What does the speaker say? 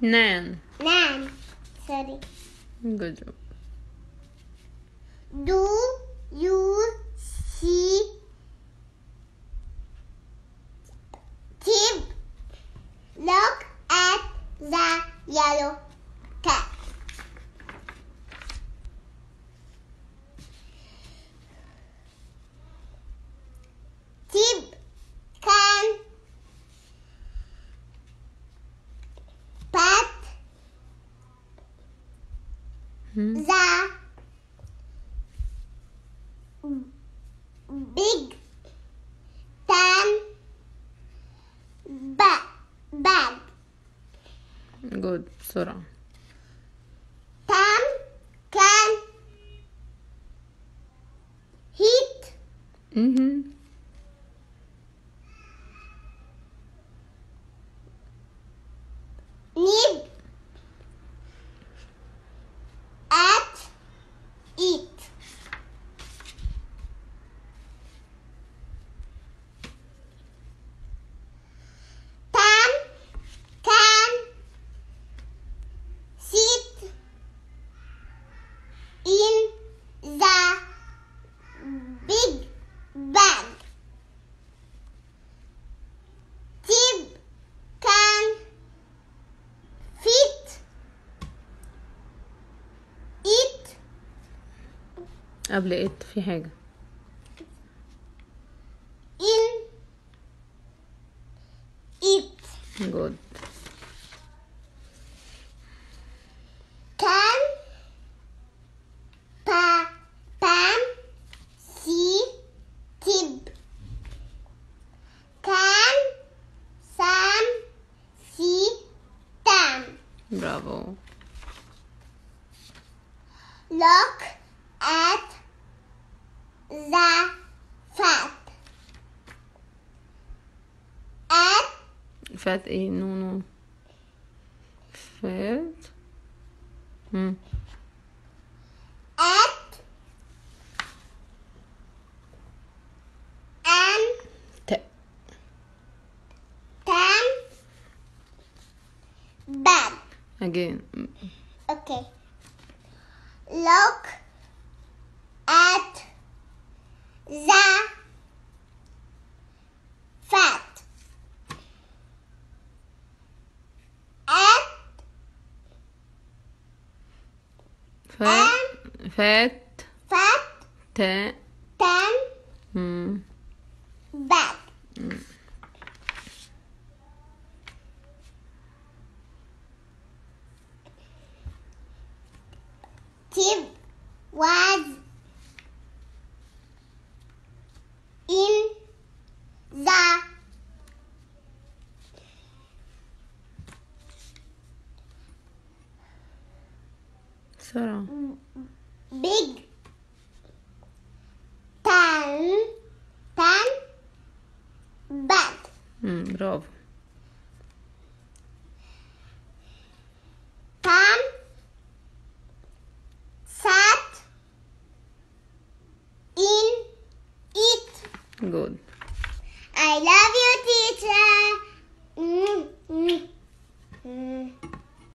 Nan. Nan. Sorry. Good job. Do you see Tib? Look at the yellow cat. Tib can pet Hmm. the big ten ba- bag. Good. بسرعة. Tam can hit Mhm. قبل it في حاجة. in it. Good. Can pa Pam see Tib? Can Sam see Tam? Bravo. Look at the fat. At فات ايه نو نو فات مم. at an ت tan bag. again Okay. Look the fat and fat. fat fat ten ten hmm. bat mm. Tib was بسرعة big tan tan bag. مم. برافو Tom sat in it. good